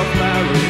of marriage.